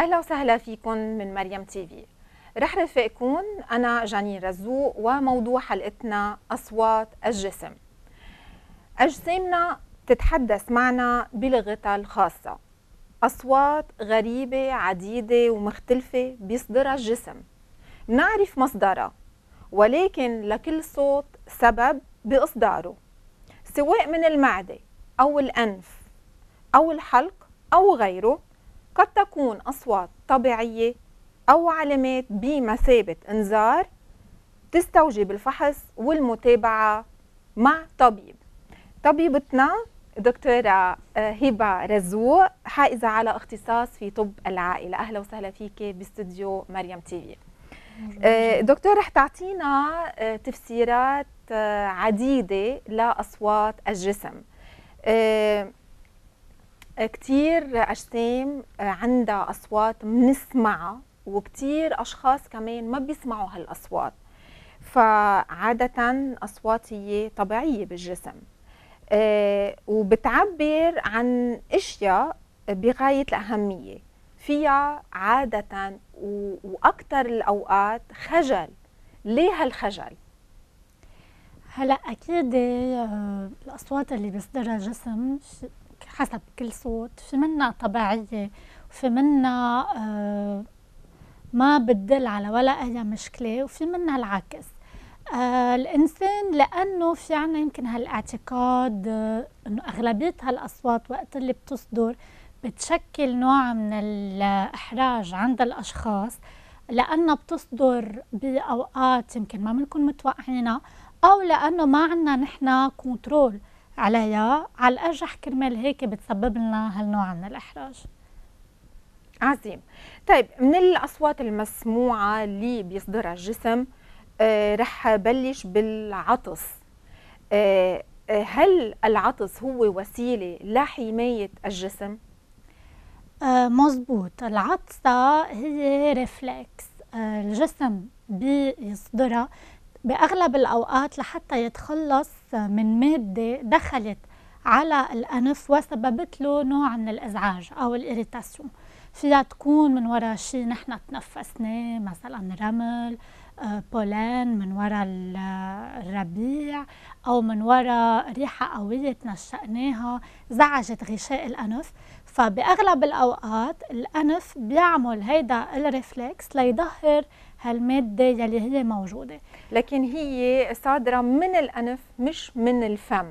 أهلا وسهلا فيكم من مريم تي في. رح رفقكم أنا جانين رزوق وموضوع حلقتنا أصوات الجسم. أجسامنا تتحدث معنا بلغتها الخاصة. أصوات غريبة عديدة ومختلفة بيصدرها الجسم. نعرف مصدرها ولكن لكل صوت سبب بإصداره. سواء من المعدة أو الأنف أو الحلق أو غيره قد تكون أصوات طبيعية أو علامات بمثابة إنذار تستوجب الفحص والمتابعة مع طبيب. طبيبتنا دكتورة آه، هبة رزوق حائزة على اختصاص في طب العائلة. أهلا وسهلا فيك باستوديو مريم تيفي آه، دكتور رح تعطينا آه، تفسيرات عديدة لأصوات الجسم. كتير أجسام عندها أصوات بنسمعها وكتير أشخاص كمان ما بيسمعوا هالأصوات. فعادة أصوات هي طبيعية بالجسم. أه وبتعبر عن أشياء بغاية الأهمية. فيها عادة وأكثر الأوقات خجل. ليه هالخجل؟ هلأ أكيد آه، الأصوات اللي بيصدرها الجسم حسب كل صوت في منا طبيعية وفي منا آه ما بتدل على ولا أي مشكلة وفي منا العكس. آه الإنسان لأنه في عنا يمكن هالاعتقاد آه أنه أغلبية هالأصوات وقت اللي بتصدر بتشكل نوع من الإحراج عند الأشخاص. لأنها بتصدر بأوقات يمكن ما بنكون متوقعينها أو لأنه ما عنا نحن كنترول عليها على الأرجح كرمال هيك بتسبب لنا هالنوع من الإحراج. عظيم. طيب من الأصوات المسموعة اللي بيصدرها الجسم آه رح بلش بالعطس. آه, آه، هل العطس هو وسيلة لحماية الجسم؟ آه مزبوط. العطسة هي réflexe آه الجسم بيصدرها بأغلب الأوقات لحتى يتخلص من مادة دخلت على الأنف وسببت له نوع من الإزعاج أو ال irritation. فيها تكون من وراء شيء نحن تنفسناه مثلا رمل آه، pollen من وراء الربيع أو من وراء ريحة قوية تنشأناها زعجت غشاء الأنف. فبأغلب الأوقات الأنف بيعمل هيدا الريفلكس ليظهر هالمادة يلي هي موجودة. لكن هي صادرة من الأنف مش من الفم.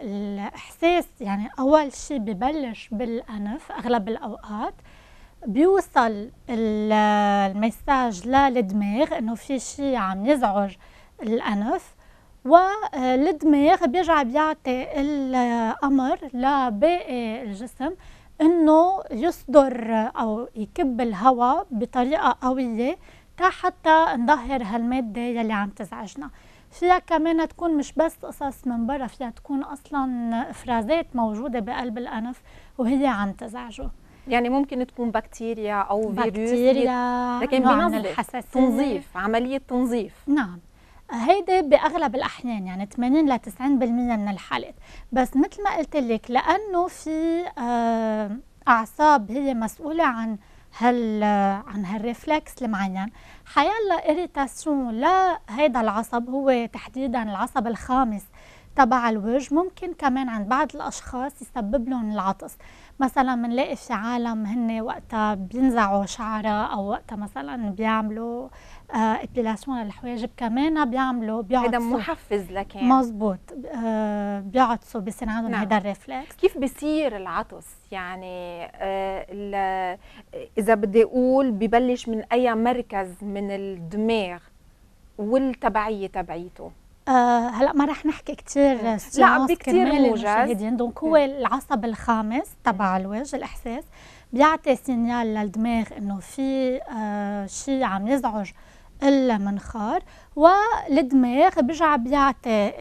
الإحساس يعني أول شيء ببلش بالأنف أغلب الأوقات بيوصل المساج للدماغ إنه في شيء عم يزعج الأنف والدماغ بيرجع بيعطي الأمر لباقي الجسم. إنه يصدر أو يكب الهواء بطريقة قوية تا حتى نظهر هالمادة يلي عم تزعجنا. فيها كمان تكون مش بس قصص من برا فيها تكون أصلا إفرازات موجودة بقلب الأنف وهي عم تزعجه. يعني ممكن تكون بكتيريا أو فيروس بكتيريا لكن بنظف تنظيف عملية تنظيف. نعم. هيدي بأغلب الأحيان يعني 80 ل 90% من الحالات. بس مثل ما قلت لك لأنه في آه، أعصاب هي مسؤولة عن هال عن هال réflexe المعين. حيلا irritation لهيدا العصب هو تحديدا العصب الخامس تبع الوجه. ممكن كمان عند بعض الأشخاص يسبب لهم العطس. مثلا بنلاقي في عالم هن وقتها بينزعوا شعرها أو وقتها مثلا بيعملوا épilation آه للحواجب كمان بيعملوا بيعطسوا. هذا محفز لكان. مزبوط آه بيعطسوا بيصير عندهم نعم. هذا ال réflexe. كيف بيصير العطس؟ يعني آه إذا بدي أقول ببلش من أي مركز من الدماغ والتبعية تبعيته؟ آه هلأ ما رح نحكي كثير لا بكثير موجز. donc هو العصب الخامس تبع الوجه الإحساس بيعطي سينيال للدماغ إنه في آه شيء عم يزعج المنخار والدماغ بيرجع بيعطي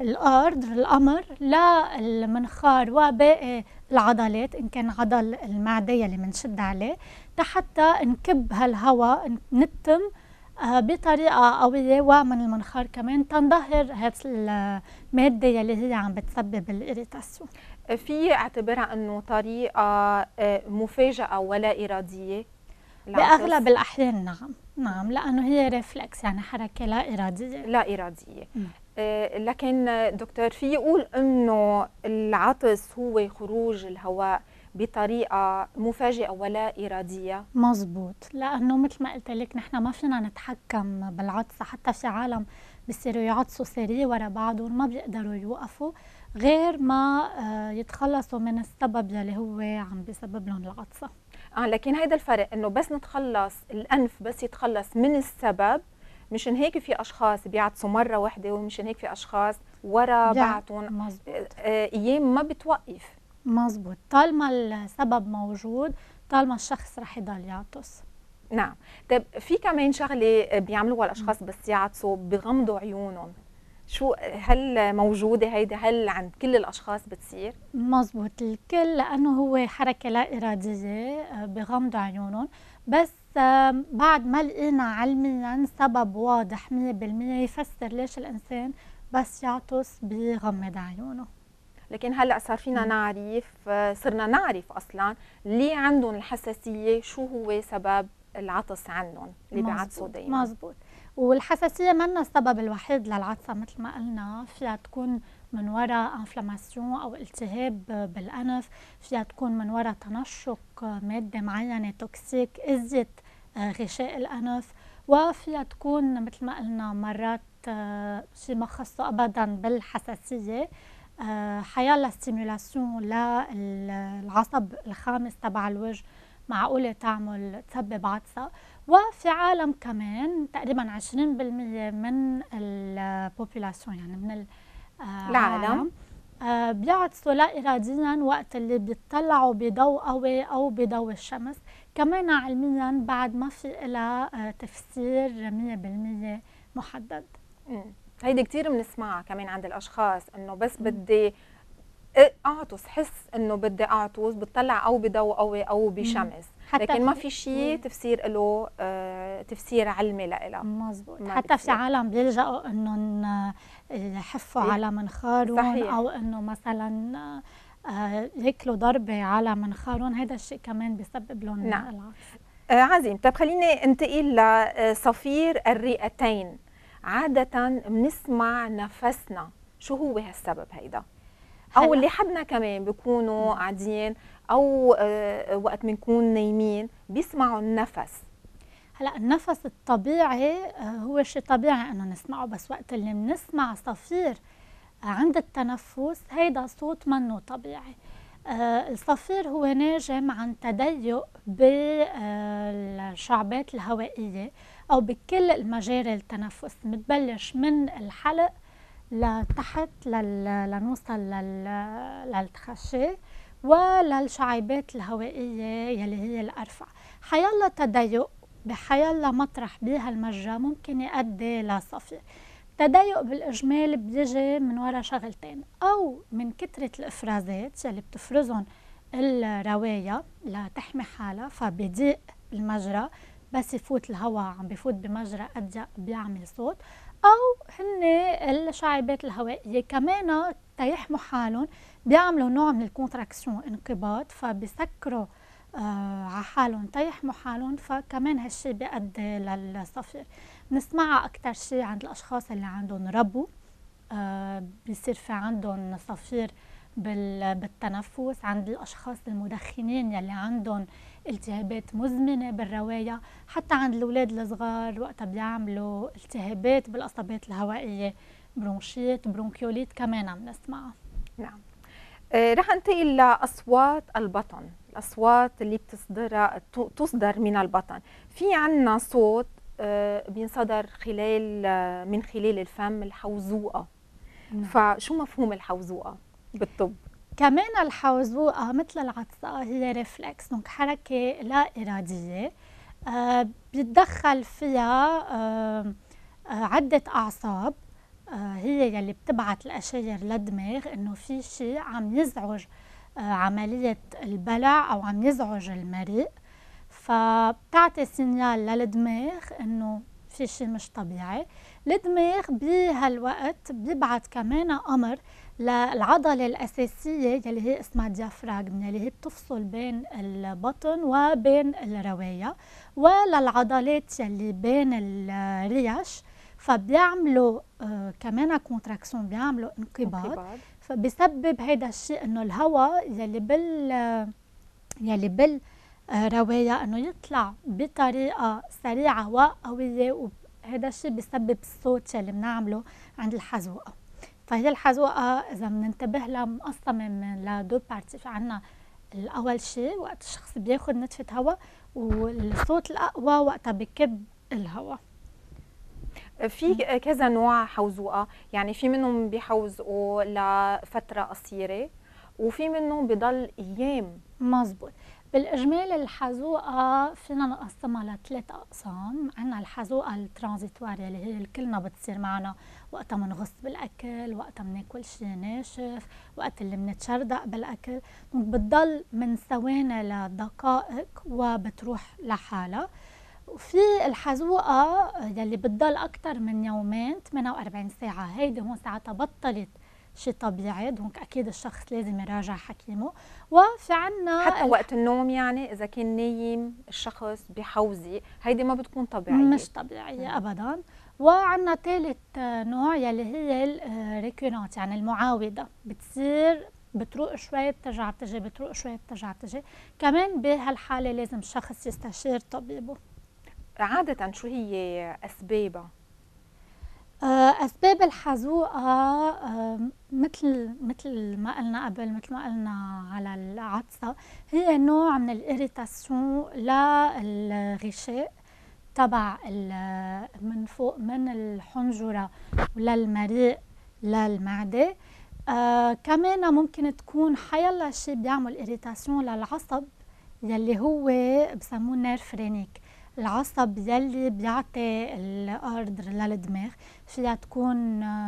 الأرض الامر للمنخار وباقي العضلات إن كان عضل المعدة يلي بنشد عليه حتى نكب هالهواء نتم آه، بطريقة قوية ومن المنخار كمان تنظهر هذه المادة يلي هي عم بتسبب ال irritation. في اعتبرها انه طريقة آه، مفاجأة ولا إرادية؟ العطس؟ باغلب الأحيان نعم نعم لأنه هي réflexe يعني حركة لا إرادية. لا إرادية. آه، لكن دكتور في يقول إنه العطس هو خروج الهواء بطريقة مفاجئة ولا إرادية؟ مزبوط. لأنه مثل ما قلت لك نحن ما فينا نتحكم بالعطسة حتى في عالم بصيروا يعطسوا سريع ورا بعضهم ما بيقدروا يوقفوا غير ما آه، يتخلصوا من السبب يلي هو عم بيسبب لهم العطسة. آه لكن هيدا الفرق إنه بس نتخلص الأنف بس يتخلص من السبب مشان هيك في أشخاص بيعطسوا مرة واحدة ومشان هيك في أشخاص ورا بعضهم آه، أيام ما بتوقف. مزبوط. طالما السبب موجود طالما الشخص رح يضل يعطس. نعم. طيب في كمان شغلة بيعملوها الأشخاص بس يعطسوا بغمضوا عيونهم. شو هل موجودة هيدي؟ هل عند كل الأشخاص بتصير؟ مزبوط. الكل لأنه هو حركة لا إرادية آه، بغمض عيونهم. بس بعد ما لقينا علميا سبب واضح 100% يفسر ليش الإنسان بس يعطس بغمض عيونه. لكن هلأ صار فينا نعرف صرنا نعرف أصلا ليه عندهم الحساسية شو هو سبب العطس عندهم اللي بيعطسوا دائما مزبوط. والحساسية منا السبب الوحيد للعطسة مثل ما قلنا. فيها تكون من وراء inflammation أو التهاب بالأنف. فيها تكون من وراء تنشق مادة معينة toxique اذت آه، غشاء الأنف. وفيها تكون مثل ما قلنا مرات آه، شيء ما خصه ابدا بالحساسية حيالله stimulation للعصب الخامس تبع الوجه معقولة تعمل تسبب عطسة. وفي عالم كمان تقريبا 20% من ال population يعني من العالم. آه بيعطسوا لا إراديا وقت اللي بيطلعوا بضوء قوي أو بضوء الشمس. كمان علميا بعد ما في لها آه تفسير 100% محدد. هيدي كثير بنسمعها كمان عند الأشخاص إنه بس بدي أعطس حس إنه بدي أعطس بتطلع أو بضوء قوي أو بشمس. لكن ما في شيء تفسير له آه تفسير علمي لها مزبوط. حتى في عالم بيلجأوا إنهم يحفوا إيه؟ على منخارهم أو إنه مثلا آه ياكلوا ضربة على منخارهم هذا الشيء كمان بيسبب لهم نعم. آه عظيم. طيب خليني انتقل لصفير الرئتين. عادة بنسمع نفسنا. شو هو هالسبب هيدا؟ أو اللي حدنا كمان بيكونوا قاعدين أو آه وقت بنكون نايمين بيسمعوا النفس. هلأ النفس الطبيعي آه هو شيء طبيعي إنه نسمعه بس وقت اللي بنسمع صفير آه عند التنفس هيدا صوت منه طبيعي. الصفير هو ناجم عن تضيق بالشعبات الهوائية أو بكل المجاري التنفس. بتبلش من الحلق لتحت لنوصل للخشاء وللشعيبات الهوائية يلي هي الأرفع. حيالله تضيق بحيالله مطرح بهالمجرى ممكن يؤدي لصفير التضيق بالإجمال بيجي من وراء شغلتين أو من كثرة الإفرازات يلي بتفرزهم الرواية لتحمي حالها فبيضيق المجرى بس يفوت الهواء عم بفوت بمجرى أضيق بيعمل صوت. أو هن الشعيبات الهوائية كمان تيحموا حالهم بيعملوا نوع من الكونتراكسيون انقباض فبيسكروا آه على حالهم تيحموا حالهم فكمان هالشي بيؤدي للصفير بنسمعها أكثر شيء عند الأشخاص اللي عندهم ربو آه بيصير في عندهم صفير بالتنفس عند الأشخاص المدخنين يلي عندهم التهابات مزمنة بالرواية حتى عند الأولاد الصغار وقتها بيعملوا التهابات بالقصبات الهوائية bronchite bronchiolite كمان عم نسمعها. نعم. آه رح انتقل لأصوات البطن الأصوات اللي بتصدر تصدر من البطن. في عنا صوت آه بينصدر خلال آه من خلال الفم الحوزوقه نعم. فشو مفهوم الحوزوقه بالطب؟ كمان الحوزوقة مثل العطسة هي réflexe donc حركة لا إرادية آه بيتدخل فيها آه آه عدة أعصاب آه هي يلي بتبعت الأشاير للدماغ إنه في شيء عم يزعج آه عملية البلع أو عم يزعج المريء فبتعطي signal للدماغ إنه في شيء مش طبيعي. الدماغ بهالوقت بيبعت كمان أمر للعضلة الأساسية يلي هي اسمها ديافراغم يلي هي بتفصل بين البطن وبين الرواية وللعضلات يلي بين الريش فبيعملوا آه كمان كونتراكسيون بيعملوا انقباض, انقباض. فبسبب هيدا الشيء إنه الهواء يلي بال يلي بال رواية إنه يطلع بطريقة سريعة وقوية وهذا الشيء بسبب الصوت يلي بنعمله عند الحزوقة فهي الحزوقة إذا بننتبه لها مقسمة من لدو بارتي في عنا الأول شيء وقت الشخص بياخد نتفة هواء والصوت الأقوى وقتها بكب الهواء في كذا نوع حوزوقة يعني في منهم بيحوزقوا لفترة قصيرة وفي منهم بضل أيام. مزبوط. بالاجمال الحزوقه فينا نقسمها لثلاث أقسام. عندنا الحزوقه الترانزيتوار اللي هي كلنا بتصير معنا وقتها بنغص بالأكل وقتها بناكل شيء ناشف وقت اللي بنتشردق بالأكل. بتضل من ثواني لدقائق وبتروح لحالها. وفي الحزوقه يلي بتضل أكثر من يومين 48 ساعة. هيدي هون ساعتها بطلت شيء طبيعي. دونك أكيد الشخص لازم يراجع حكيمه. وفي عنا حتى الح... وقت النوم يعني إذا كان نايم الشخص بحوزي هيدي ما بتكون طبيعية. مش طبيعية م. ابدا. وعندنا ثالث نوع يلي هي الريكونات يعني المعاودة. بتصير بتروق شوي بترجع تجي بتروق شوي بترجع تجي كمان بهالحالة لازم الشخص يستشير طبيبه. عادة شو هي أسبابها؟ آه، أسباب الحزوقة آه، مثل مثل ما قلنا قبل مثل ما قلنا على العطسة هي نوع من ال irritation للغشاء تبع من فوق من الحنجرة للمريء للمعدة. آه كمان ممكن تكون حيلا شيء بيعمل irritation للعصب يلي هو بسموه nerf phrénique العصب يلي بيعطي ال order للدماغ فيها تكون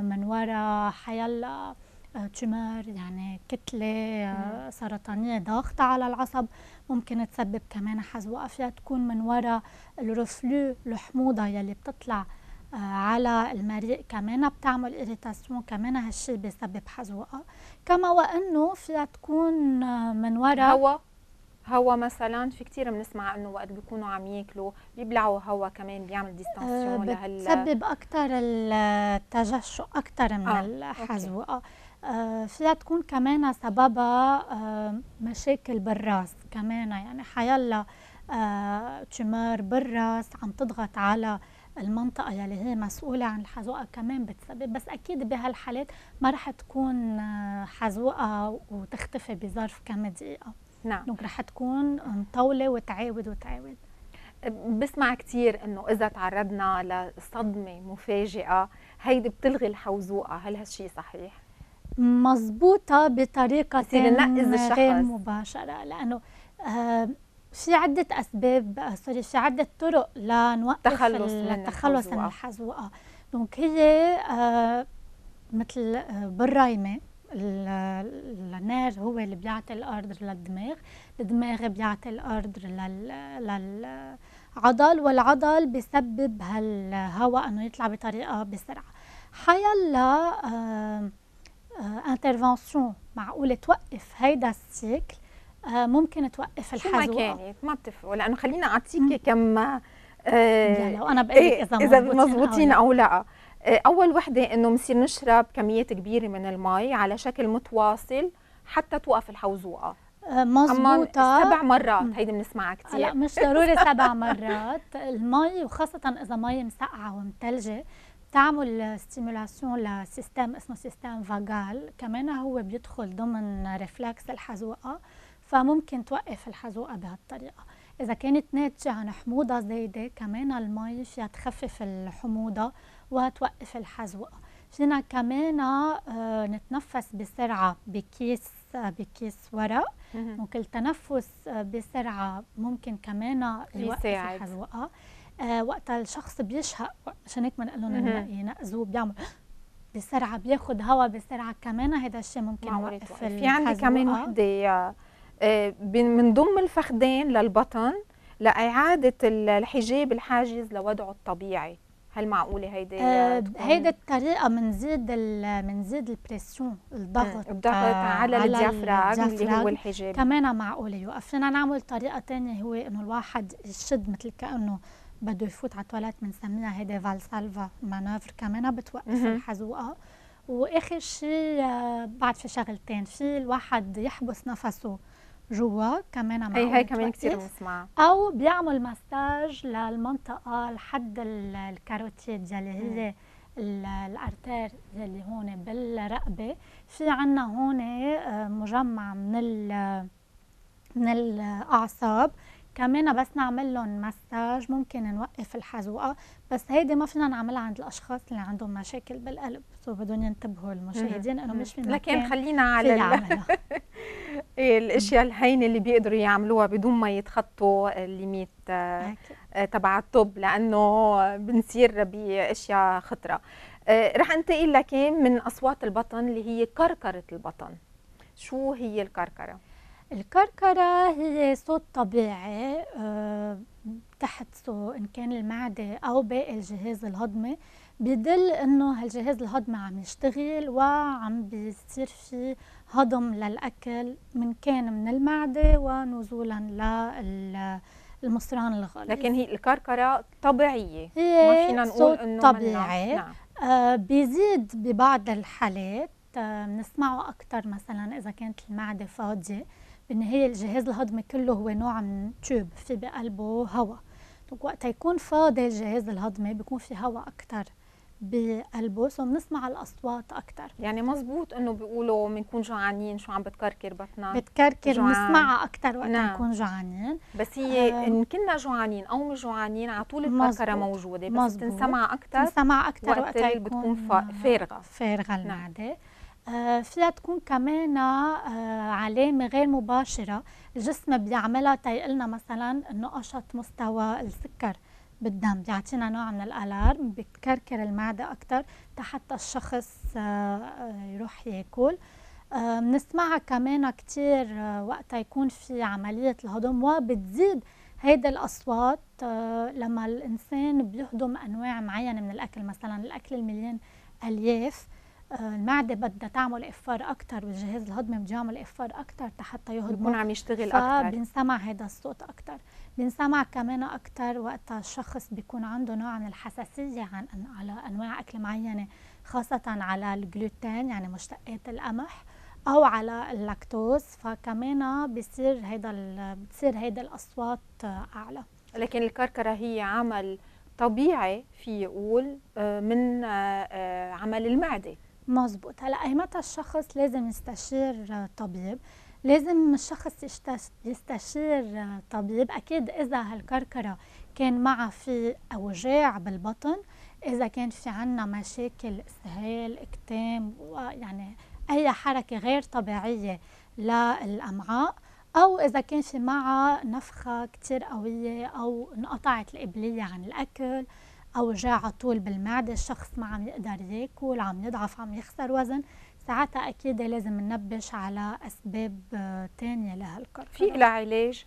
من وراء حيلا tumor يعني كتلة آه، سرطانية ضاغطة على العصب. ممكن تسبب كمان حزوقة فيها تكون من وراء ال reflux الحموضة يلي بتطلع آه، على المريء. كمان بتعمل irritation كمان هالشي بيسبب حزوقة كما وأنه فيها تكون آه، من وراء هوا هوا مثلا في كثير بنسمع إنه وقت بيكونوا عم ياكلوا بيبلعوا هوا كمان بيعمل ديستانسيون أه لهال بتسبب أكثر التجشؤ أكثر من آه. الحزوقه آه فيها تكون كمان سببها آه مشاكل بالرأس كمان. يعني حيلا آه تيومر بالرأس عم تضغط على المنطقة يلي هي مسؤولة عن الحزوقة كمان بتسبب. بس أكيد بهالحالات ما رح تكون آه، حزوقة وتختفي بظرف كم دقيقة. نعم. donc رح تكون مطولة وتعاود وتعاود. بسمع كثير إنه إذا تعرضنا لصدمة مفاجئة هيدي بتلغي الحوزوقه هل هالشيء صحيح؟ مزبوطة بطريقة غير مباشرة لأنه آه في عدة أسباب آه، sorry في عدة طرق لنوقف التخلص من التخلص من الحزوقة donc هي آه مثل آه بالرايمة. ال nerf هو اللي بيعطي ال order للدماغ. الدماغ بيعطي الاوردر للعضل والعضل بسبب هالهواء إنه يطلع بطريقة بسرعة. حيلا intervention آه، آه، معقولة توقف هيدا ال cycle آه ممكن توقف الحزوقة. شو ما كانت ما بتفرق لأنه خلينا أعطيكي كم آه لو أنا بقول إيه إذا مضبوطين أو لا. آه، أول وحدة إنه بنصير نشرب كميات كبيرة من المي على شكل متواصل حتى توقف الحوزوقه آه، مزبوطة سبع مرات هيدي بنسمعها كثير لا مش ضروري سبع مرات. المي وخاصة إذا مي مسقعة ومتلجة بتعمل stimulation ل système اسمه système vagal. كمان هو بيدخل ضمن reflex الحزوقة فممكن توقف الحزوقة بهالطريقة. إذا كانت ناتجة عن حموضة زايدة كمان المي فيها تخفف الحموضة. وتوقف الحزوقة فينا كمان آه نتنفس بسرعة بكيس آه بكيس ورق. ممكن التنفس آه بسرعة ممكن كمان يوقف الحزوقة آه. وقت الشخص بيشهق عشان هيك بنقول لهم ينقزوا بيعمل بسرعة بياخذ هواء بسرعة. كمان هذا الشيء ممكن يوقف في عندي كمان وحدة آه، من ضم الفخذين للبطن لإعادة الحجاب الحاجز لوضعه الطبيعي. هل معقولة هيدي آه هيدي الطريقة بنزيد بنزيد ال pression الضغط الضغط على, على ال diaphragme اللي هو الحجاب. كمان معقولة. يوقف فينا نعمل طريقة ثانية هو إنه الواحد يشد مثل كأنه بده يفوت على التواليت بنسميها هيدي Valsalva maneuver كمان بتوقف الحزوقه وآخر شيء آه، بعد في شغلتين في الواحد يحبس نفسه. جوا كمان هي هي كمان كثير بنسمعها. أو بيعمل مساج للمنطقة لحد الكاروتيد يلي هي الأرتير يلي هون بالرقبة. في عنا هون آه، مجمع من من الأعصاب. كمان بس نعمل لهم مساج ممكن نوقف الحزوقه بس هيدي ما فينا نعملها عند الأشخاص اللي عندهم مشاكل بالقلب so بدهم ينتبهوا المشاهدين إنه مش في لكن خلينا على إيه، الأشياء الهينه اللي بيقدروا يعملوها بدون ما يتخطوا ال limite آه، تبع الطب لأنه بنصير بأشياء خطرة. آه، رح أنتقل لك من أصوات البطن اللي هي كركرة البطن. شو هي الكركرة؟ الكركرة هي صوت طبيعي بتحدثه إن كان المعدة أو باقي الجهاز الهضمي بدل إنه هالجهاز الهضمي عم يشتغل وعم بيصير في هضم للأكل من كان من المعدة ونزولا للمصران الغليظ. لكن هي الكركرة طبيعية. هي ما فينا نقول إنه طبيعي. نعم. آه بيزيد ببعض الحالات. بنسمعه آه أكثر مثلا إذا كانت المعدة فاضية. بالنهاية الجهاز الهضمي كله هو نوع من tube في بقلبه هواء. وقت يكون فاضي الجهاز الهضمي بيكون في هواء أكثر بقلبه so بنسمع الأصوات أكثر يعني مزبوط إنه بيقولوا بنكون جوعانين شو عم بتكركر بطننا بتكركر بنسمعها أكثر وقت نعم. نكون جوعانين بس هي آه إن كنا جوعانين أو مش جوعانين على طول الكركره موجودة بس مزبوط. بتنسمع أكثر بتنسمع أكثر وقت, وقت بتكون فارغة فارغة. المعده نعم. آه، فيها تكون كمان آه، علامة غير مباشرة الجسم بيعملها تيقلنا مثلا انه قشط مستوى السكر بالدم. بيعطينا نوع من الألارم بتكركر المعدة أكثر حتى الشخص آه، يروح ياكل. بنسمعها كمان كثير وقتها يكون في عملية الهضم وبتزيد هيدا الأصوات لما الإنسان بيهضم أنواع معينة من الأكل مثلا الأكل المليان ألياف آه، المعدة بدها تعمل افار أكثر والجهاز الهضمي بده يعمل افار أكثر حتى يهضم بكون عم يشتغل أكثر فبنسمع هذا الصوت أكثر بنسمع كمان أكثر وقت الشخص بيكون عنده نوع من الحساسية عن على أنواع أكل معينة خاصة على الجلوتين يعني مشتقات القمح أو على اللاكتوز فكمان بصير هيدا بتصير هيدا الأصوات أعلى. لكن الكركرة هي عمل طبيعي في يقول آه، من آه، عمل المعدة. مزبوط هلأ ايمتى الشخص لازم يستشير طبيب؟ لازم الشخص يستشير طبيب. أكيد إذا هالكركرة كان معها في أوجاع بالبطن إذا كان في عنا مشاكل إسهال اكتام يعني أي حركة غير طبيعية للأمعاء أو إذا كان في معها نفخة كثير قوية أو انقطعت القبليه عن الأكل أو جاع طول بالمعدة الشخص ما عم يقدر ياكل عم يضعف عم يخسر وزن. ساعتها أكيد لازم ننبش على أسباب تانية لهالكركره في لها علاج؟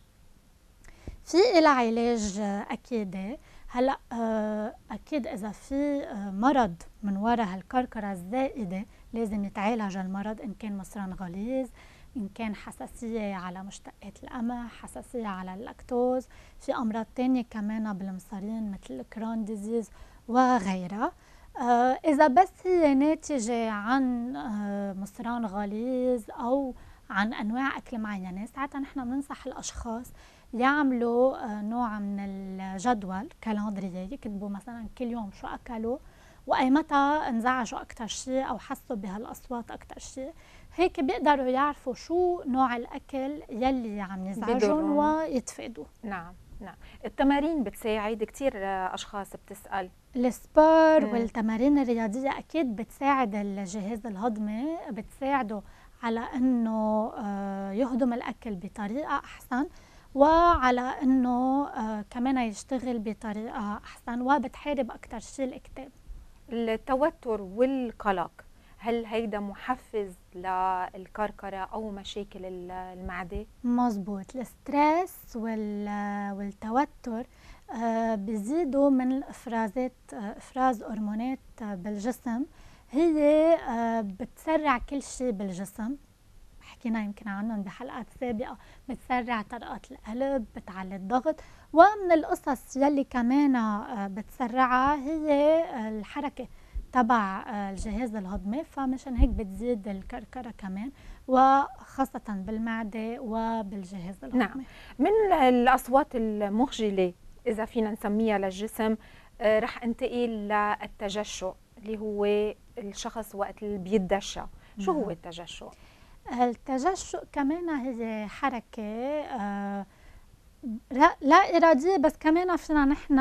في لها علاج أكيد. هلأ آه، أكيد إذا في آه، مرض من وراء هالكركرة الزائدة لازم يتعالج المرض إن كان مصران غليظ إن كان حساسية على مشتقات القمح حساسية على اللاكتوز في أمراض تانية كمان بالمصارين مثل ال Crohn disease وغيرها. آه إذا بس هي ناتجة عن آه مصران غليظ أو عن أنواع أكل معينة ساعتها نحن بننصح الأشخاص يعملوا آه نوع من الجدول calendrier يكتبوا مثلا كل يوم شو أكلوا وأي متى انزعجوا أكثر شيء أو حسوا بهالأصوات أكثر شيء. هيك بيقدروا يعرفوا شو نوع الأكل يلي عم يزعجهم ويتفادوا. نعم. نعم. التمارين بتساعد كثير أشخاص بتسأل. السبور والتمارين الرياضية أكيد بتساعد الجهاز الهضمي بتساعده على إنه آه، يهضم الأكل بطريقة أحسن وعلى إنه آه، كمان يشتغل بطريقة أحسن وبتحارب أكثر شيء الإكتئاب. التوتر والقلق. هل هيدا محفز للكركرة أو مشاكل المعدة؟ مزبوط ال stress والتوتر آه، بيزيدوا من الإفرازات آه، إفراز هرمونات بالجسم. هي بتسرع كل شيء بالجسم. حكينا يمكن عنهم بحلقات سابقة. بتسرع طرقات القلب بتعلي الضغط. ومن القصص يلي كمان آه، بتسرعها هي الحركة. تبع آه، الجهاز الهضمي فمشان هيك بتزيد الكركرة كمان وخاصة بالمعدة وبالجهاز الهضمي نعم من الأصوات المخجلة إذا فينا نسميها للجسم آه، رح انتقل للتجشؤ اللي هو الشخص وقت اللي بيتدشى شو هو نعم. التجشؤ؟ التجشؤ كمان هي حركة آه لا, لا إرادية بس كمان فينا نحن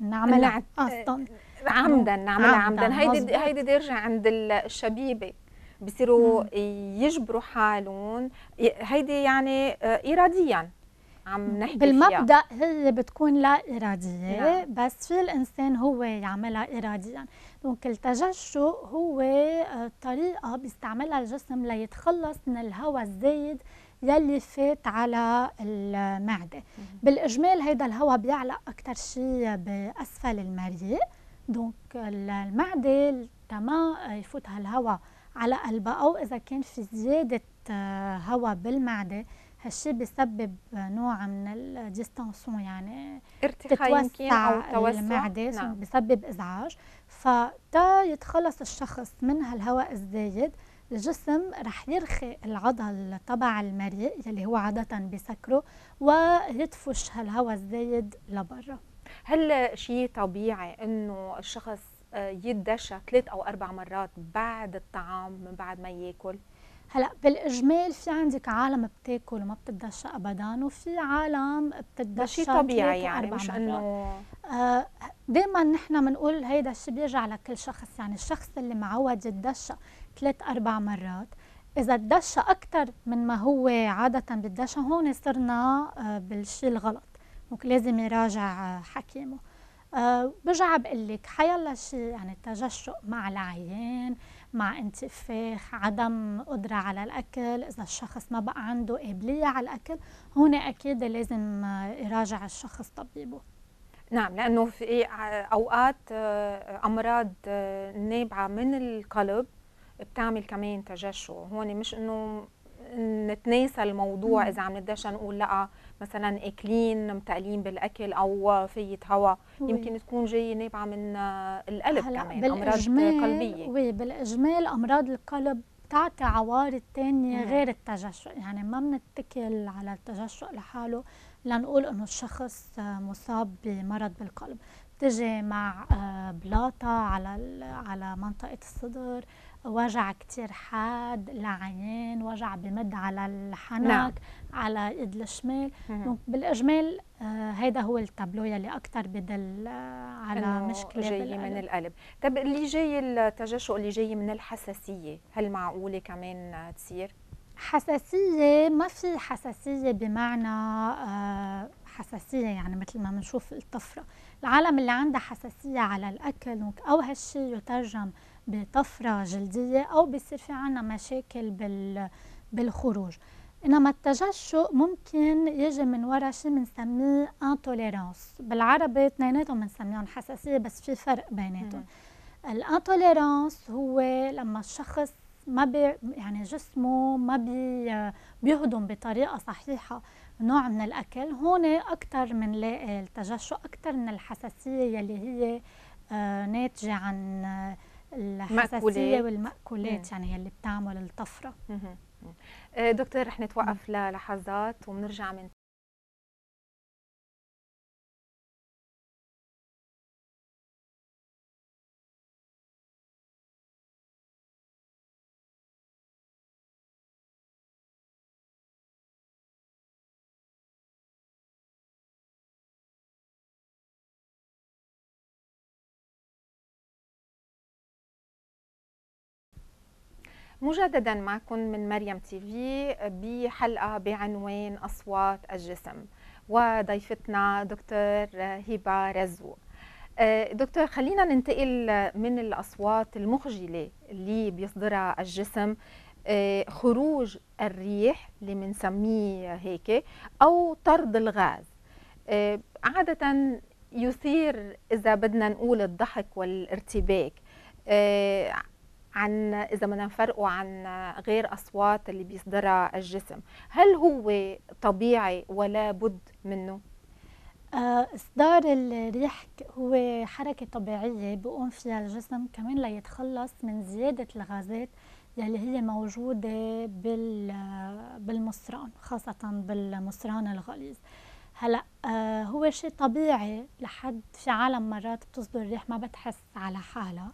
نعملها أصلا عمدا نعملها عمدا هيدي هيدي بيرجع عند الشبيبة. بصيروا يجبروا حالهم هيدي يعني آه، إراديا عم نحكي بالمبدأ. هي بتكون لا اراديه نعم. بس في الإنسان هو يعملها اراديا. دونك التجشؤ هو آه، طريقة بيستعملها الجسم ليتخلص من الهواء الزايد يلي فات على المعدة. بالإجمال هيدا الهواء بيعلق أكثر شيء بأسفل المريء. donc المعده تما يفوت هالهواء على قلبها أو اذا كان في زياده آه، هواء بالمعده هالشيء بيسبب نوع من ال distension يعني ارتخاء يمكن أو توسع. المعده نعم. بسبب إزعاج. فتا يتخلص الشخص من هالهواء الزايد الجسم رح يرخي العضل تبع المريء يلي هو عادة بسكره ويدفش هالهواء الزايد لبرا. هل شيء طبيعي إنه الشخص يتدشى ثلاث أو أربع مرات بعد الطعام من بعد ما ياكل؟ هلأ بالإجمال في عندك عالم بتاكل وما بتتدشى ابدا وفي عالم بتتدشى شيء طبيعي يعني مش إنه آه دائما نحن بنقول هيدا الشيء بيرجع لكل شخص يعني الشخص اللي معود يتدشى ثلاث أربع مرات. إذا تدشى أكثر من ما هو عادة بيتدشى هون صرنا آه بالشيء الغلط. لازم يراجع آه حكيمه. أه برجع بقول لك حيلا شيء يعني التجشؤ مع العيان مع انتفاخ عدم قدرة على الأكل إذا الشخص ما بقى عنده قابلية على الأكل هون أكيد لازم يراجع الشخص طبيبه. نعم لأنه في أوقات آه، أمراض آه، نابعة من القلب بتعمل كمان تجشؤ. هون مش إنه نتناسى الموضوع إذا عم ندش نقول لأ مثلا إكلين متقلين بالأكل أو فية هواء يمكن تكون جاية نابعة من القلب كمان أمراض قلبية. وي بالأجمال أمراض القلب بتعطي عوارض تانية غير التجشؤ يعني ما بنتكل على التجشؤ لحاله لنقول إنه الشخص مصاب بمرض بالقلب. بتجي مع آه، بلاطة على على منطقة الصدر وجع كتير حاد العيان وجع بمد على الحنك نعم. على إيد الشمال. بالإجمال آه هيدا هو التابلو يلي أكثر بدل آه على مشكلة جاي بالقلب. من القلب. طب اللي جاي التجشؤ اللي جاي من الحساسية هل معقولة كمان تصير؟ حساسية ما في حساسية بمعنى آه حساسية يعني مثل ما بنشوف الطفرة. العالم اللي عندها حساسية على الأكل أو هالشيء يترجم بطفرة جلدية أو بيصير في عنا مشاكل بال بالخروج. إنما التجشؤ ممكن يجي من وراء شيء بنسميه intolérance بالعربي اثنيناتهم بنسميهم حساسية بس في فرق بيناتهم. ال intolérance هو لما الشخص ما بي يعني جسمه ما بي بيهضم بطريقة صحيحة نوع من الأكل هون أكثر من التجشؤ أكثر من الحساسية يلي هي آه، ناتجة عن الحساسية والمأكولات يعني اللي بتعمل الطفرة. آه، دكتور رح نتوقف للحظات وبنرجع من مجددا معكم من مريم تي في بحلقة بعنوان أصوات الجسم وضيفتنا دكتور هبة رزو. آه، دكتور خلينا ننتقل من الأصوات المخجلة اللي بيصدرها الجسم آه، خروج الريح اللي بنسميه هيك أو طرد الغاز. آه، عادة يثير إذا بدنا نقول الضحك والارتباك. عن إذا بدنا نفرقه عن غير أصوات اللي بيصدرها الجسم. هل هو طبيعي ولا بد منه؟ آه، إصدار الريح هو حركة طبيعية بقوم فيها الجسم كمان ليتخلص من زيادة الغازات يلي هي موجودة بالمصران خاصة بالمصران الغليظ. هلا آه هو شيء طبيعي لحد في عالم مرات بتصدر ريح ما بتحس على حالها.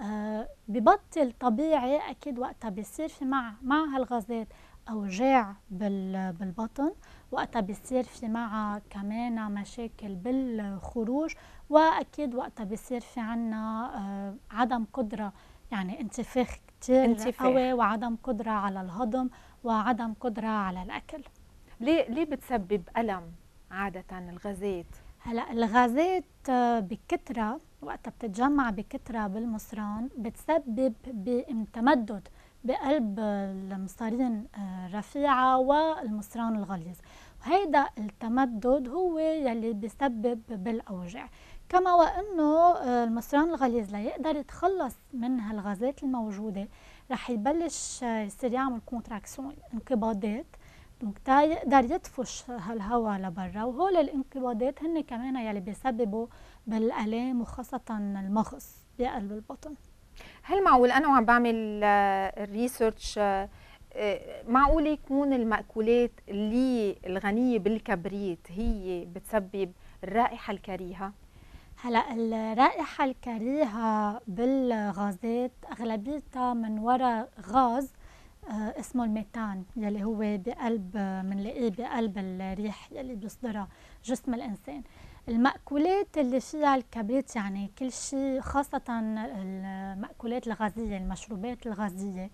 آه ببطل طبيعي أكيد وقتها بيصير في مع مع هالغازات أوجاع بالبطن وقتها بيصير في معها كمان مشاكل بالخروج وأكيد وقتها بيصير في عنا آه، عدم قدرة يعني انتفاخ كثير انتفاخ. قوي وعدم قدرة على الهضم وعدم قدرة على الأكل ليه ليه بتسبب ألم عادة الغازات هلأ الغازات آه، بكثره وقتها بتتجمع بكثره بالمصران بتسبب بتمدد بقلب المصارين الرفيعة آه، والمصران الغليظ. وهيدا التمدد هو يلي بيسبب بالأوجاع كما وإنه آه، المصران الغليظ ليقدر يتخلص من هالغازات الموجودة. رح يبلش آه، يصير يعمل كونتراكسيون انقباضات. donc تا يقدر يدفش هالهواء لبرا. وهول الانقباضات هن كمان يلي بيسببوا بالالام وخاصه المغص بقلب البطن. هل معقول؟ أنا وعم بعمل ال research آه، آه، معقول يكون المأكولات اللي الغنية بالكبريت هي بتسبب الرائحة الكريهة؟ هلأ الرائحة الكريهة بالغازات أغلبيتها من وراء غاز آه، اسمه الميتان يلي هو بقلب بنلاقيه بقلب الريح يلي بيصدرها جسم الإنسان. المأكولات اللي فيها الكبريت يعني كل شيء خاصة المأكولات الغازية المشروبات الغازية.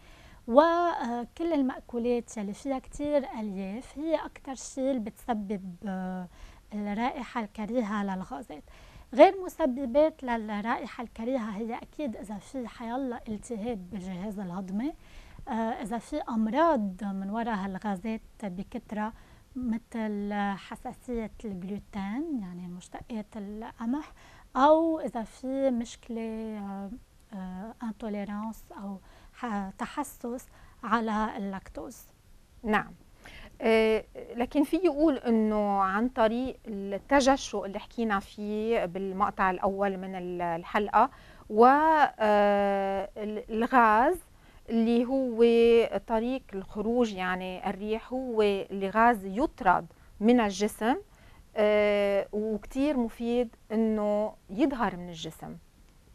وكل المأكولات اللي فيها كتير ألياف هي أكثر شيء اللي بتسبب آه، الرائحة الكريهة للغازات. غير مسببات للرائحة الكريهة هي أكيد إذا في حيالله التهاب بالجهاز الهضمي آه، إذا في أمراض من وراء هالغازات بكثرة مثل حساسية الجلوتين يعني مشتقات القمح أو إذا في مشكلة انتوليرانس آه، أو تحسس على اللاكتوز. نعم. آه، لكن في يقول إنه عن طريق التجشؤ اللي حكينا فيه بالمقطع الأول من الحلقة والغاز آه، اللي هو طريق الخروج يعني الريح هو اللي غاز يطرد من الجسم آه وكتير مفيد إنه يظهر من الجسم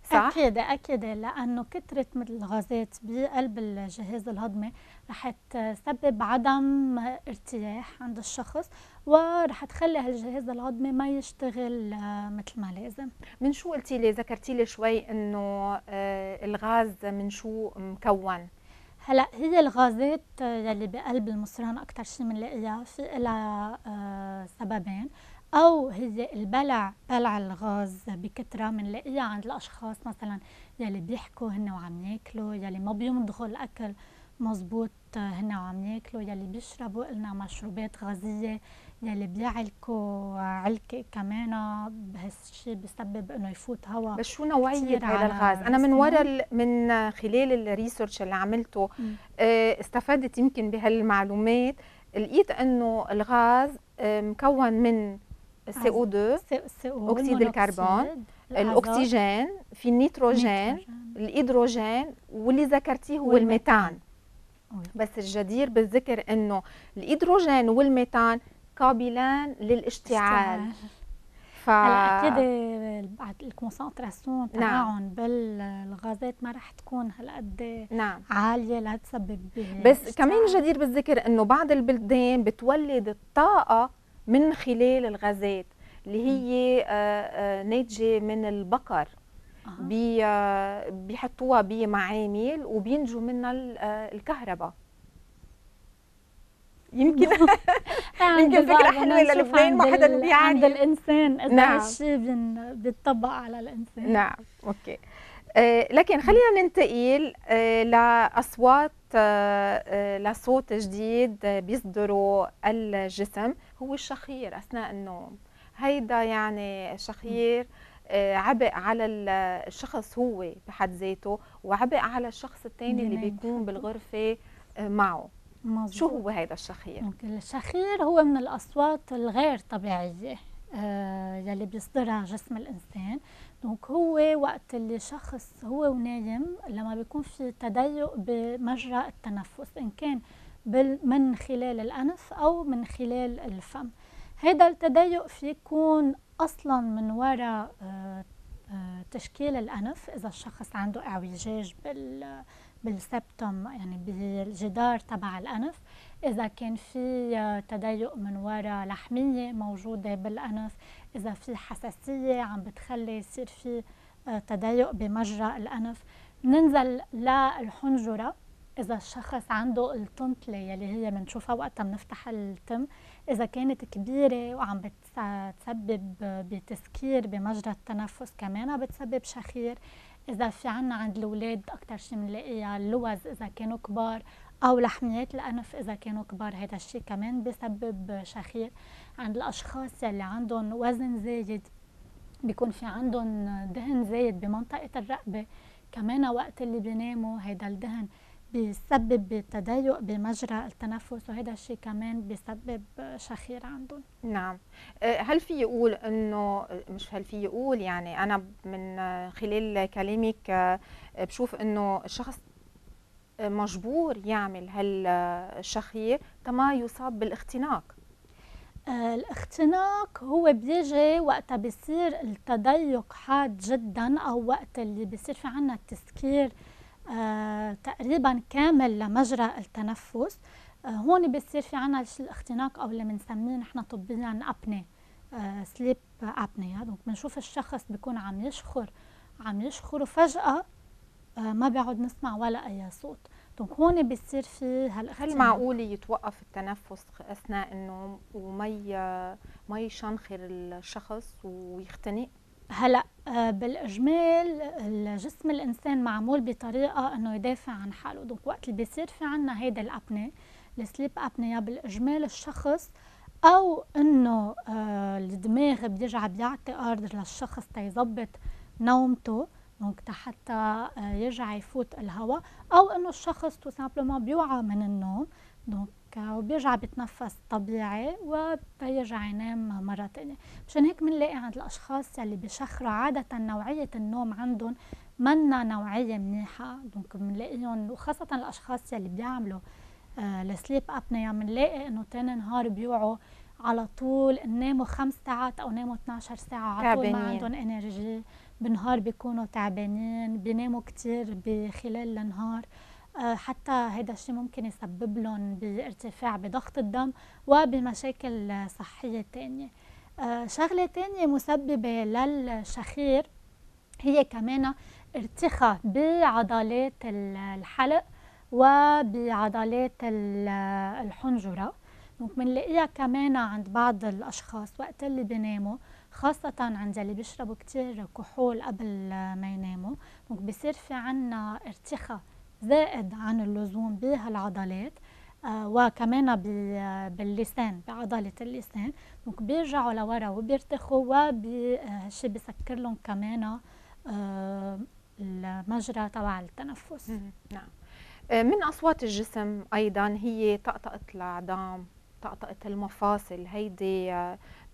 صح؟ أكيد أكيد لأنه كثرة الغازات بقلب الجهاز الهضمي رح تسبب عدم ارتياح عند الشخص ورح تخلي هالجهاز الهضمي ما يشتغل آه، مثل ما لازم. من شو قلتي لي ذكرتي لي شوي إنه آه، الغاز من شو مكون؟ هلا هي الغازات يلي بقلب المصران أكثر شيء بنلاقيها في لها آه، سببين. أو هي البلع بلع الغاز بكثره بنلاقيها عند الأشخاص مثلا يلي بيحكوا هن وعم ياكلوا يلي ما بيمضغوا الأكل مزبوط هن وعم ياكلوا يلي بيشربوا قلنا مشروبات غازية. يلي بيعلكوا علكة كمان بهالشيء بسبب إنه يفوت هواء بس شو نوعية هذا الغاز أنا من وراء من خلال ال research اللي عملته آه، استفدت يمكن بهالمعلومات لقيت إنه الغاز آه، مكون من CO 2 أكسيد الكربون الأكسجين في النيتروجين الهيدروجين واللي ذكرتيه هو الميثان بس الجدير بالذكر إنه الهيدروجين والميثان قابلان للاشتعال ف هلا أكيد بعد ال concentration نعم. تبعهم نعم. بالغازات ما رح تكون هالقد نعم. عالية لتسبب بس كمان جدير بالذكر إنه بعض البلدان بتولد الطاقة من خلال الغازات اللي هي آه، آه، ناتجة من البقر بي بيحطوها بمعامل وبينجوا منها الكهرباء يمكن عند فكرة حلوة للبنان ما حدا بيعرف عند الإنسان إذا نعم. هالشيء بيطبق على الإنسان. نعم أوكي. آه لكن خلينا ننتقل آه لأصوات آه, آه، لصوت جديد بيصدره الجسم. هو الشخير أثناء النوم. هيدا يعني الشخير آه، عبء على الشخص هو بحد ذاته وعبء على الشخص الثاني اللي بيكون بالغرفة آه، معه. مزبوط. شو هو هذا الشخير؟ الشخير هو من الأصوات الغير طبيعية آه يلي بيصدرها جسم الإنسان دونك هو وقت اللي شخص هو ونايم لما بيكون في تضيق بمجرى التنفس إن كان من خلال الأنف أو من خلال الفم هذا التضيق في يكون أصلا من وراء آه، آه، تشكيل الأنف إذا الشخص عنده اعوجاج بال بالسبتم يعني بالجدار تبع الأنف. إذا كان في آه، تضيق من وراء لحمية موجودة بالأنف إذا في حساسية عم بتخلي يصير في تضيق بمجرى الأنف. ننزل للحنجرة. إذا الشخص عنده التنطلة يلي هي بنشوفها وقتها بنفتح التم إذا كانت كبيرة وعم بتسبب بتسكير بمجرى التنفس كمان بتسبب شخير. إذا في عنا عند الأولاد أكثر شيء بنلاقيها اللوز إذا كانوا كبار أو لحميات الأنف إذا كانوا كبار هذا الشيء كمان بسبب شخير عند الأشخاص يلي عندهم وزن زايد. بيكون في عندهم دهن زايد بمنطقة الرقبة كمان وقت اللي بيناموا هيدا الدهن بيسبب تضيق بمجرى التنفس وهذا الشيء كمان بيسبب شخير عندهم. نعم. أه، هل في يقول إنه مش هل في يقول يعني أنا من خلال كلامك أه، بشوف إنه الشخص مجبور يعمل هالشخير تما يصاب بالاختناق. أه، الاختناق هو بيجي وقتها بيصير التضيق حاد جدا أو وقت اللي بيصير في عنا التسكير آه، تقريبا كامل لمجرى التنفس. آه هون بيصير في عنا الاختناق أو اللي بنسميه نحن طبيا apnée آه sleep apnea donc بنشوف الشخص بيكون عم يشخر عم يشخر وفجأة آه ما بيعود نسمع ولا أي صوت. donc هون بيصير في هالاختناق. هل معقول يتوقف التنفس أثناء النوم وما ما يشنخر الشخص ويختنق؟ هلا آه، بالإجمال الجسم الإنسان معمول بطريقة إنه يدافع عن حاله. donc وقت اللي بيصير في عنا هيدا ال apnée ال sleep apnea بالإجمال الشخص أو إنه آه، الدماغ بيرجع بيعطي order للشخص تيظبط نومته donc حتى آه، يرجع يفوت الهواء أو إنه الشخص tout simplement بيوعى من النوم. donc وبيرجع بيتنفس طبيعي وبيرجع ينام مرة تانية. مشان هيك بنلاقي عند الأشخاص يلي بيشخروا عادة نوعية النوم عندهم منا نوعية منيحة. donc بنلاقيهم وخاصة الأشخاص يلي بيعملوا آه السليب ابنيا بنلاقي إنه تاني نهار بيوعوا على طول ناموا خمس ساعات أو ناموا 12 ساعة على طول ما عندهم انرجي بالنهار بيكونوا تعبانين بيناموا كثير بخلال النهار. حتى هذا الشيء ممكن يسبب لهم بارتفاع بضغط الدم وبمشاكل صحية تانية. آه، شغلة تانية مسببة للشخير هي كمان ارتخاء بعضلات الحلق وبعضلات الحنجرة. donc بنلاقيها كمان عند بعض الأشخاص وقت اللي بيناموا خاصة عند اللي بيشربوا كتير كحول قبل ما يناموا. donc بصير في عنا ارتخاء زائد عن اللزوم بهالعضلات آه وكمان باللسان بعضلة اللسان. donc بيرجعوا لورا وبيرتخوا وهالشي بيسكر لهم كمان آه المجرى تبع التنفس. نعم. آه، من أصوات الجسم أيضا هي طقطقة العظام طقطقة المفاصل هيدي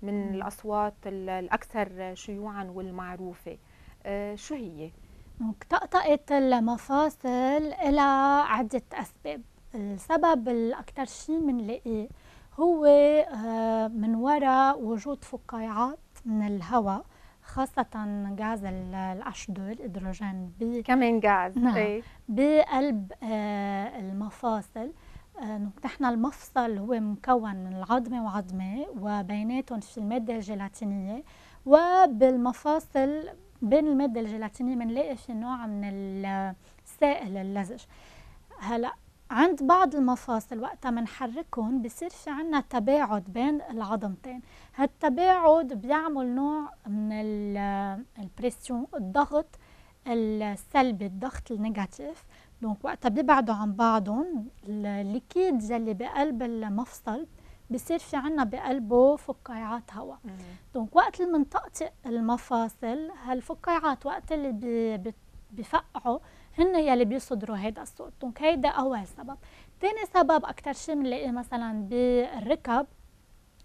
من الأصوات الأكثر شيوعا والمعروفة. آه، شو هي؟ طقطقة المفاصل لها عدة أسباب. السبب الأكثر شيء بنلاقيه هو آه، من وراء وجود فقاعات من الهواء خاصة غاز الأشدر الهيدروجين كمان غاز نعم. إيه. بقلب آه، المفاصل. آه، نحن المفصل هو مكون من العظمة وعظمة وبيناتهم في المادة الجيلاتينية. وبالمفاصل بين المادة الجيلاتينية بنلاقي في نوع من السائل اللزج. هلا عند بعض المفاصل وقتها بنحركهم بصير في عنا تباعد بين العظمتين. هالتباعد بيعمل نوع من ال pression الضغط السلبي الضغط ال négative. donc وقتها بيبعدوا عن بعضهم. ال liquide يلي بقلب المفصل بصير في عنا بقلبه فقاعات هواء donc وقت اللي بنطقطق المفاصل هالفقاعات وقت اللي بفقعوا هن يلي بيصدروا هيدا الصوت. donc هيدا أول سبب. ثاني سبب أكثر شيء بنلاقيه مثلا بالركب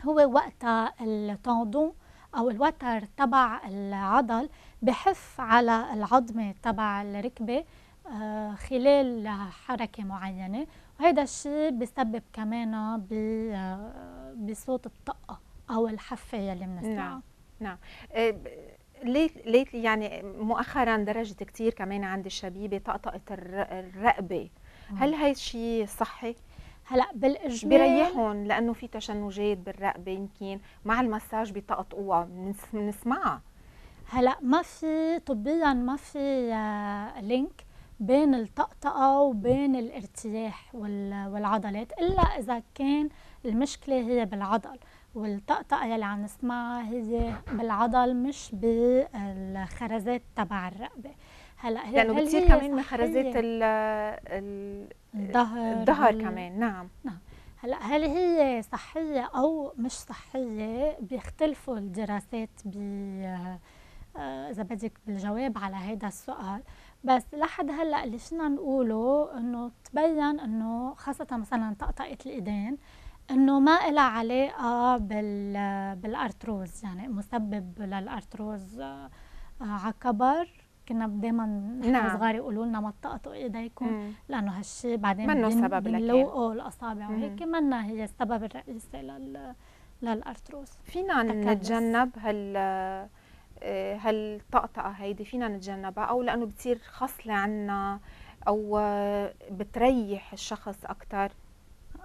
هو وقتها التندون أو الوتر تبع العضل بحف على العظمة تبع الركبة آه، خلال حركة معينة. وهذا الشيء بسبب كمان آه، بصوت الطقه أو الحفة يلي بنسمعها نعم نعم. آه، ليت يعني مؤخرا درجت كثير كمان عند الشبيبة طقطقه الرقبة. هل هي شيء صحي؟ هلأ بالإجمال بيريحهم لأنه في تشنجات بالرقبة يمكن مع المساج بيطقطقوها بنسمعها هلأ ما في طبيا ما في لينك بين الطقطقة وبين الارتياح والعضلات إلا إذا كان المشكلة هي بالعضل والطقطقة يلي عم نسمعها هي بالعضل مش بالخرزات تبع الرقبة. هلأ هي لأنه بتصير كمان من خرزات الظهر الظهر كمان نعم. نعم. هلأ هل هي صحية أو مش صحية بيختلفوا الدراسات ب آه، إذا بدك بالجواب على هذا السؤال. بس لحد هلأ اللي فينا نقوله إنه تبين إنه خاصة مثلا طقطقة الإيدين إنه ما لها علاقة بال بالأرتروز يعني مسبب للأرتروز آه، على كبر كنا دائما نحن صغار يقولوا لنا ما تطقطقوا إيديكم لأنه هالشيء بعدين منه سبب بنلوقوا الأصابع وهيك منا هي السبب الرئيسي لل للأرتروز. فينا نتجنب هال هالطقطقه هيدي فينا نتجنبها؟ أو لأنه بتصير خصلة عنا أو بتريح الشخص أكثر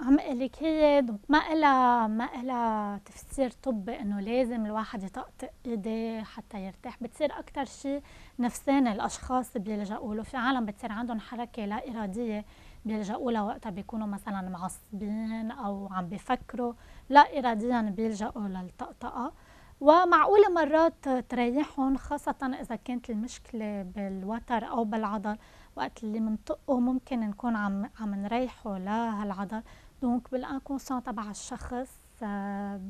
عم لك هي ما إلها ما إلها تفسير طبي إنه لازم الواحد يطقطق ايديه حتى يرتاح. بتصير أكثر شيء نفساني الأشخاص بيلجأوا له. في عالم بتصير عندهم حركة لا إرادية بيلجأوا لها وقتها بيكونوا مثلا معصبين أو عم بيفكروا لا اراديا بيلجأوا للطقطقة. ومعقولة مرات تريحهم خاصة إذا كانت المشكلة بالوتر أو بالعضل وقت اللي منطقطقه ممكن نكون عم عم نريحه لهالعضل. donc بال inconscient تبع الشخص آه،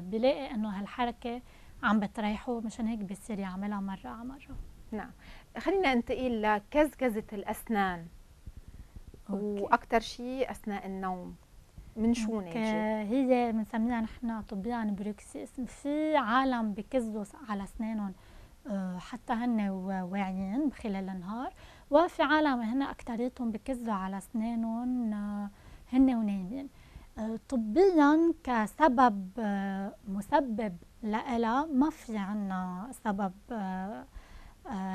بلاقي إنه هالحركة عم بتريحه مشان هيك بيصير يعملها مرة على مرة. نعم. خلينا ننتقل لكزكزة الأسنان. وأكثر شيء أثناء النوم. من شو ناجي؟ هي بنسميها نحن طبيا بروكسيزم في عالم بكزوا على أسنانهم آه، حتى هن واعيين خلال النهار وفي عالم هن اكثريتهم بكزوا على أسنانهم هن ونايمين آه، طبيا كسبب آه، مسبب لها ما في عنا سبب آه،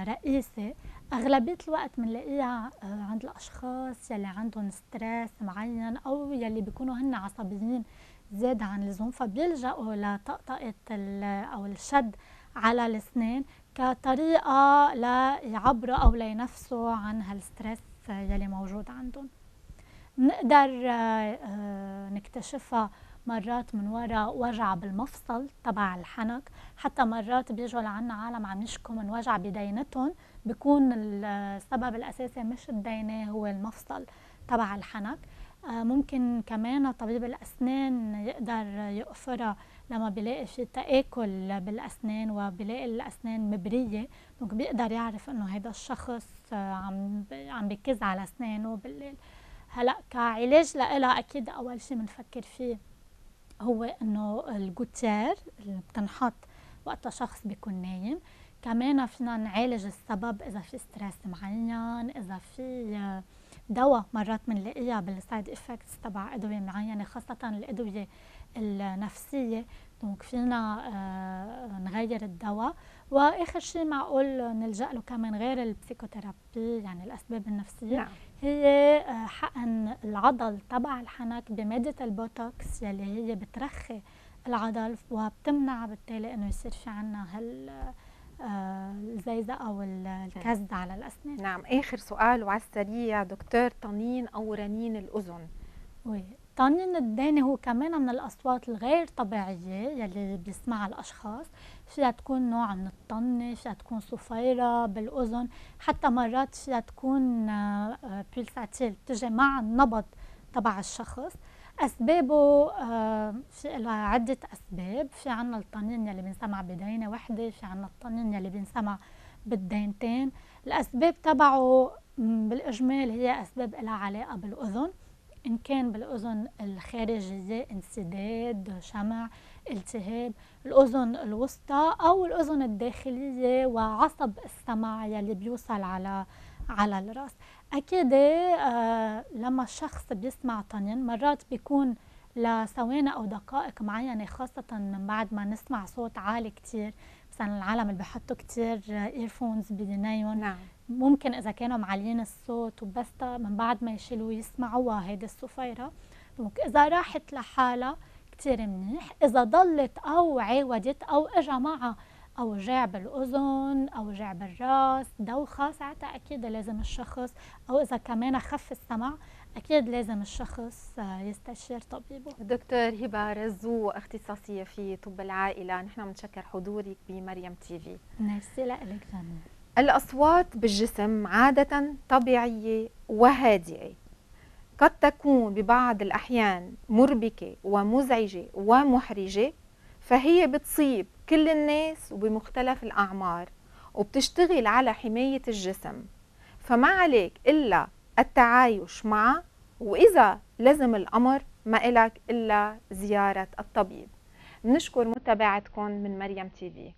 رئيسي أغلبية الوقت بنلاقيها عند الأشخاص يلي عندهم stress معين أو يلي بيكونوا هن عصبيين زيادة عن اللزوم فبيلجأوا لطقطقة أو الشد على الأسنان كطريقة ليعبروا أو لينفسوا عن هال stress يلي موجود عندهم. نقدر آه، آه، نكتشفها مرات من وراء وجع بالمفصل تبع الحنك حتى مرات بيجوا لعنا عالم عم يشكوا من وجع بدينتهم بيكون السبب الأساسي مش الدينه هو المفصل تبع الحنك. آه، ممكن كمان طبيب الأسنان يقدر يقفرها لما بيلاقي في تآكل بالأسنان وبيلاقي الأسنان مبرية donc بيقدر يعرف إنه هذا الشخص عم عم بكز على أسنانه بالليل. هلأ كعلاج لها أكيد أول شيء بنفكر فيه هو إنه ال gouttière اللي بتنحط وقت شخص بيكون نايم. كمان فينا نعالج السبب إذا في stress معين إذا في دواء مرات بنلاقيها بال side effects تبع أدوية معينة خاصة الأدوية النفسية. donc فينا آه، نغير الدواء. وآخر شيء معقول نلجأ له كمان غير ال psychotherapy يعني الأسباب النفسية. نعم. هي آه، حقن العضل تبع الحنك بماده البوتوكس يلي هي بترخي العضل وبتمنع بالتالي إنه يصير في عنا هال آه، الزيزقه والكز على الأسنان. نعم آخر سؤال وعلى السريع دكتور طنين أو رنين الأذن؟ وي طنين الداني هو كمان من الأصوات الغير طبيعية يلي بيسمعها الأشخاص. فيها تكون نوع من الطنه فيها تكون صفيرة بالأذن حتى مرات فيها تكون بيلساتيل آه، بتجي مع النبض تبع الشخص. أسبابه آه، في لها عدة أسباب. في عنا الطنين يلي بنسمع بدينة وحدة في عنا الطنين يلي بنسمع بالدينتين. الأسباب تبعه بالإجمال هي أسباب لها علاقة بالأذن. إن كان بالأذن الخارجية انسداد شمع التهاب الأذن الوسطى أو الأذن الداخلية وعصب السمع يلي بيوصل على على الرأس. أكيد آه لما الشخص بيسمع طنين مرات بيكون لثواني أو دقائق معينة خاصة من بعد ما نسمع صوت عالي كتير مثلا العالم اللي بحطوا كتير earphones بدينيهم نعم. ممكن إذا كانوا معلين الصوت وبس من بعد ما يشيلوا يسمعوها هيدي الصفيره ممكن إذا راحت لحالها كتير منيح. إذا ضلت أو عاودت أو اجى معها اوجاع بالاذن اوجاع بالراس دوخه ساعتها أكيد لازم الشخص أو إذا كمان خف السمع أكيد لازم الشخص يستشير طبيبه. دكتور هبة رزو أختصاصية في طب العائلة. نحن بنشكر حضورك بمريم TV. ميرسي لك جميل الأصوات بالجسم عادة طبيعية وهادئة. قد تكون ببعض الأحيان مربكة ومزعجة ومحرجة فهي بتصيب كل الناس وبمختلف الأعمار وبتشتغل على حماية الجسم. فما عليك إلا التعايش معه وإذا لزم الأمر ما إلك إلا زيارة الطبيب. نشكر متابعتكم من مريم تي في.